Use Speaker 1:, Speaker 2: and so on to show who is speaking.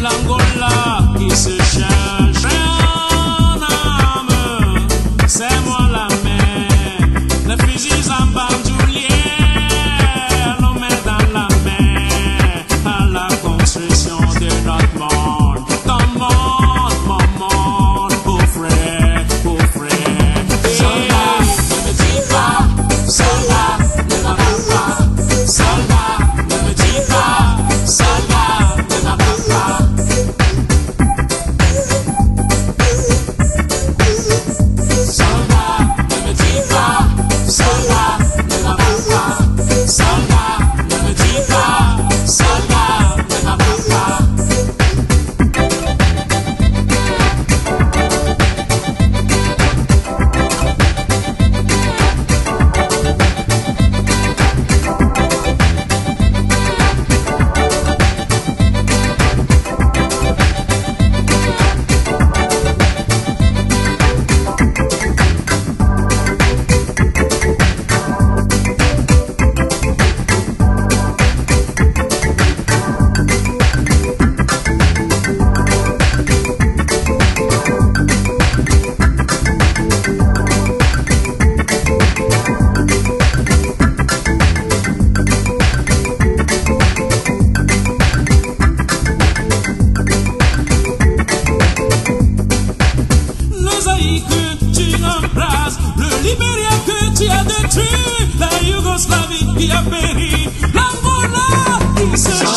Speaker 1: l'Angola qui se change. Mais en âme, c'est moi la mer, les fusils en bandoulière nous dans la mer à la construction de notre monde. embrasse le Libéria que tu as détruit, la Yougoslavie qui a péri. l'Angola. voilà, il se